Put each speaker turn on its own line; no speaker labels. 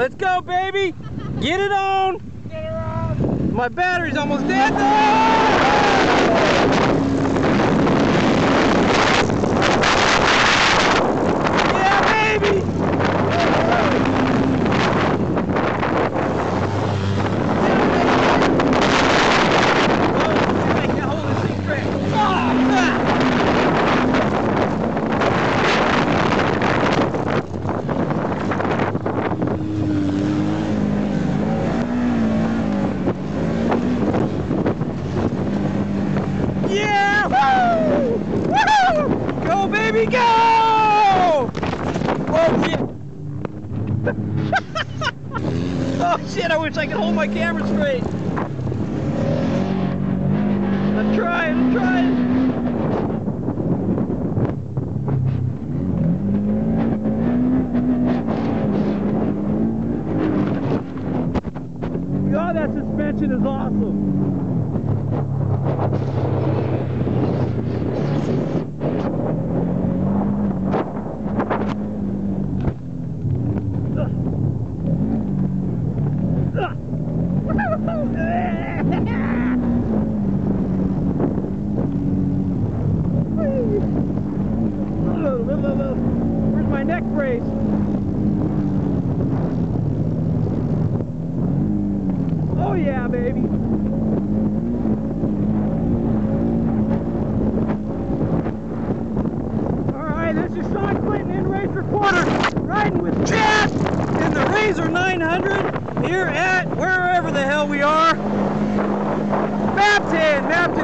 Let's go, baby. Get it on.
Get around.
My battery's almost dead. Oh! Yeah, baby. Oh, I can't hold this thing straight. Oh, ah. Yeah! Woo! Woo! Baby, go! Oh, shit. oh, shit, I wish I could hold my camera straight. I'm trying, I'm trying. God, that suspension is awesome. Where's my neck brace? Oh yeah, baby. All right, this is Sean Clinton riding with Chad in the Razor 900 here at the hell we are. Mabton, Mabton.